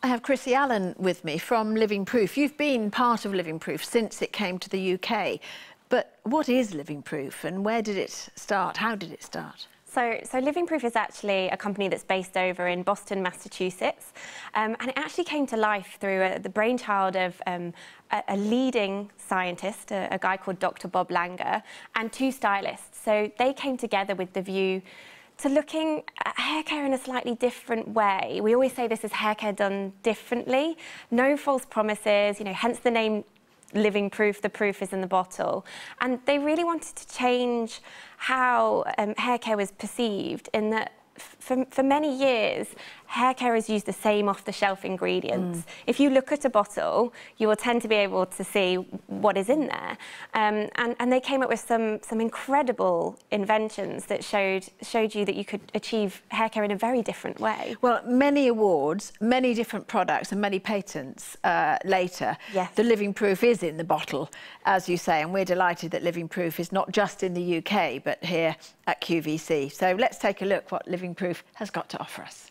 I have Chrissie Allen with me from Living Proof. You've been part of Living Proof since it came to the UK. But what is Living Proof and where did it start? How did it start? So, so Living Proof is actually a company that's based over in Boston, Massachusetts. Um, and it actually came to life through a, the brainchild of um, a, a, leading scientist, a, a guy called Dr. Bob Langer, and two stylists. So they came together with the view to looking at hair care in a slightly different way. We always say this is hair care done differently. No false promises, you know, hence the name living proof, the proof is in the bottle. And they really wanted to change how um, hair care was perceived in that for, for many years, hair care has used the same off-the-shelf ingredients. Mm. If you look at a bottle, you will tend to be able to see what is in there. Um, and, and they came up with some, some incredible inventions that showed, showed you that you could achieve hair care in a very different way. Well, many awards, many different products and many patents uh, later. Yes. The Living Proof is in the bottle, as you say, and we're delighted that Living Proof is not just in the UK, but here at QVC. So let's take a look what Living Proof has got to offer us.